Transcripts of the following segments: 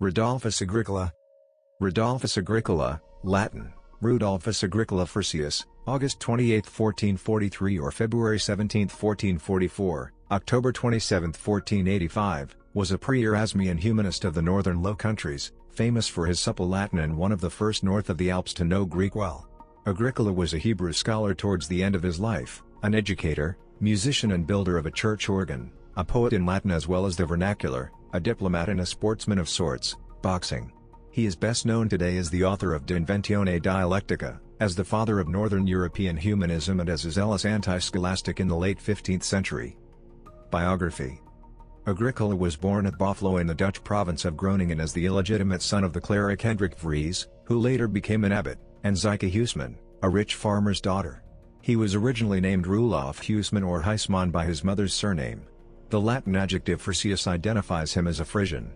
Rudolphus Agricola. Rudolphus Agricola, Latin, Rudolphus Agricola Phrisius, August 28, 1443 or February 17, 1444, October 27, 1485, was a pre-Erasmian humanist of the northern Low Countries, famous for his supple Latin and one of the first north of the Alps to know Greek well. Agricola was a Hebrew scholar towards the end of his life, an educator, musician and builder of a church organ, a poet in Latin as well as the vernacular, a diplomat and a sportsman of sorts, boxing. He is best known today as the author of De Inventione Dialectica, as the father of Northern European humanism and as a zealous anti-scholastic in the late 15th century. Biography Agricola was born at Baflo in the Dutch province of Groningen as the illegitimate son of the cleric Hendrik Vries, who later became an abbot, and Zyke Huisman, a rich farmer's daughter. He was originally named Roelof Huisman or Huisman by his mother's surname. The Latin adjective Phrisius identifies him as a Frisian.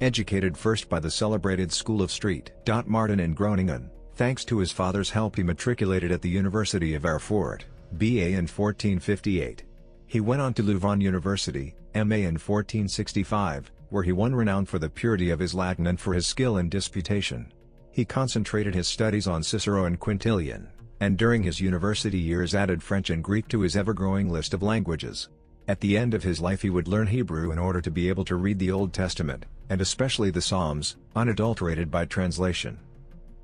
Educated first by the celebrated School of St. Martin in Groningen, thanks to his father's help he matriculated at the University of Erfurt, BA in 1458. He went on to Louvain University, MA in 1465, where he won renown for the purity of his Latin and for his skill in disputation. He concentrated his studies on Cicero and Quintilian, and during his university years added French and Greek to his ever-growing list of languages. At the end of his life he would learn Hebrew in order to be able to read the Old Testament, and especially the Psalms, unadulterated by translation.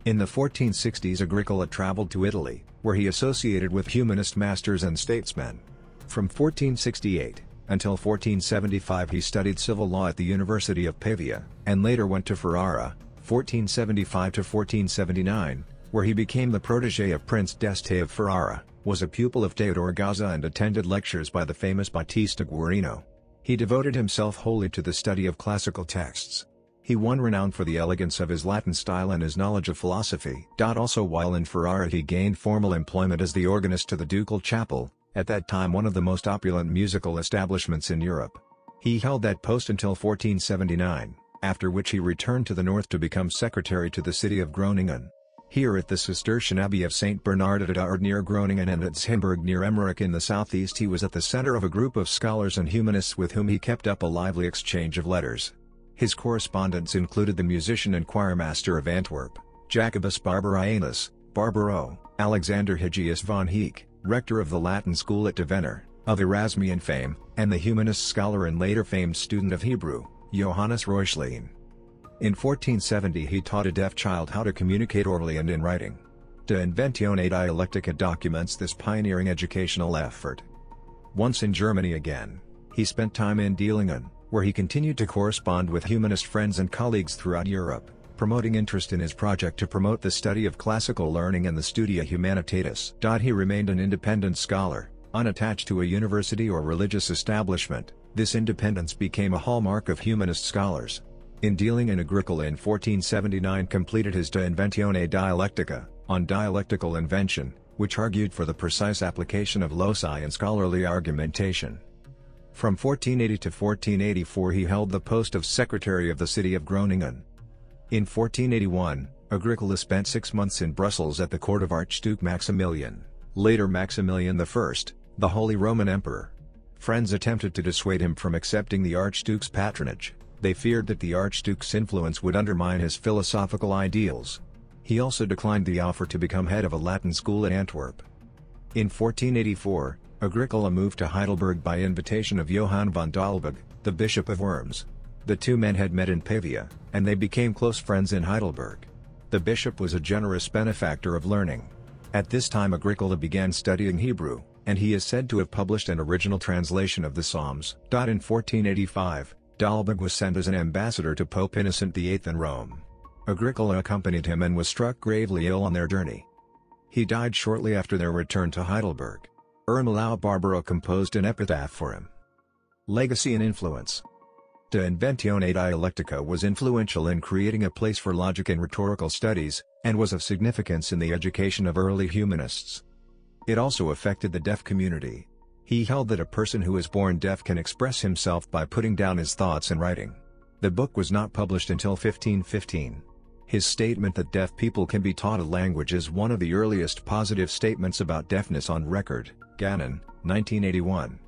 In the 1460s Agricola traveled to Italy, where he associated with humanist masters and statesmen. From 1468 until 1475 he studied civil law at the University of Pavia, and later went to Ferrara, 1475 to 1479, where he became the protege of Prince d'Este of Ferrara, was a pupil of Theodore Gaza and attended lectures by the famous Battista Guarino. He devoted himself wholly to the study of classical texts. He won renown for the elegance of his Latin style and his knowledge of philosophy. Also while in Ferrara he gained formal employment as the organist to the ducal chapel, at that time one of the most opulent musical establishments in Europe. He held that post until 1479, after which he returned to the north to become secretary to the city of Groningen. Here at the Cistercian Abbey of St. Bernard at Aduard near Groningen and at Zimburg near Emmerich in the southeast he was at the center of a group of scholars and humanists with whom he kept up a lively exchange of letters. His correspondents included the musician and choirmaster of Antwerp, Jacobus Barbarianus, Barbaro, Alexander Hegius von Heek, rector of the Latin school at Deventer, of Erasmian fame, and the humanist scholar and later famed student of Hebrew, Johannes Reuchlin. In 1470 he taught a deaf child how to communicate orally and in writing. De Inventione Dialectica documents this pioneering educational effort. Once in Germany again, he spent time in Dillingen, where he continued to correspond with humanist friends and colleagues throughout Europe, promoting interest in his project to promote the study of classical learning and the Studia Humanitatis. He remained an independent scholar, unattached to a university or religious establishment, this independence became a hallmark of humanist scholars. In Dillingen Agricola in 1479 completed his De Inventione Dialectica, on dialectical invention, which argued for the precise application of loci in scholarly argumentation. From 1480 to 1484 he held the post of secretary of the city of Groningen. In 1481, Agricola spent six months in Brussels at the court of Archduke Maximilian, later Maximilian I, the Holy Roman Emperor. Friends attempted to dissuade him from accepting the Archduke's patronage, they feared that the Archduke's influence would undermine his philosophical ideals. He also declined the offer to become head of a Latin school at Antwerp. In 1484, Agricola moved to Heidelberg by invitation of Johann von Dalberg, the Bishop of Worms. The two men had met in Pavia, and they became close friends in Heidelberg. The bishop was a generous benefactor of learning. At this time Agricola began studying Hebrew, and he is said to have published an original translation of the Psalms. In 1485, Dalberg was sent as an ambassador to Pope Innocent VIII in Rome. Agricola accompanied him and was struck gravely ill on their journey. He died shortly after their return to Heidelberg. Ermolao Barbaro composed an epitaph for him. Legacy and Influence De Inventione Dialectica was influential in creating a place for logic and rhetorical studies, and was of significance in the education of early humanists. It also affected the deaf community. He held that a person who is born deaf can express himself by putting down his thoughts in writing. The book was not published until 1515. His statement that deaf people can be taught a language is one of the earliest positive statements about deafness on record, Gannon, 1981.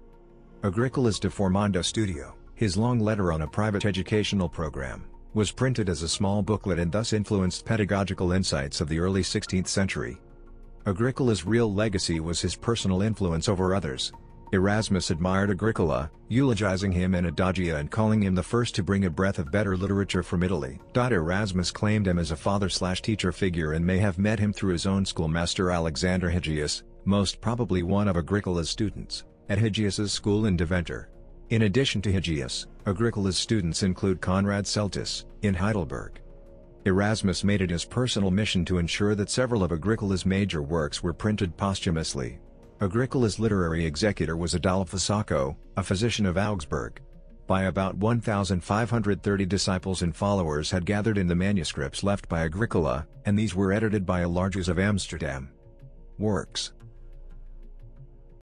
Agricola's de Formando Studio His long letter on a private educational program, was printed as a small booklet and thus influenced pedagogical insights of the early 16th century. Agricola's real legacy was his personal influence over others. Erasmus admired Agricola, eulogizing him in Adagia and calling him the first to bring a breath of better literature from Italy. Erasmus claimed him as a father-slash-teacher figure and may have met him through his own schoolmaster Alexander Hegius, most probably one of Agricola's students, at Hegius's school in Deventer. In addition to Hegius, Agricola's students include Conrad Celtis, in Heidelberg. Erasmus made it his personal mission to ensure that several of Agricola's major works were printed posthumously. Agricola's literary executor was Adolphus Sacco, a physician of Augsburg. By about 1,530 disciples and followers had gathered in the manuscripts left by Agricola, and these were edited by Alardus of Amsterdam. Works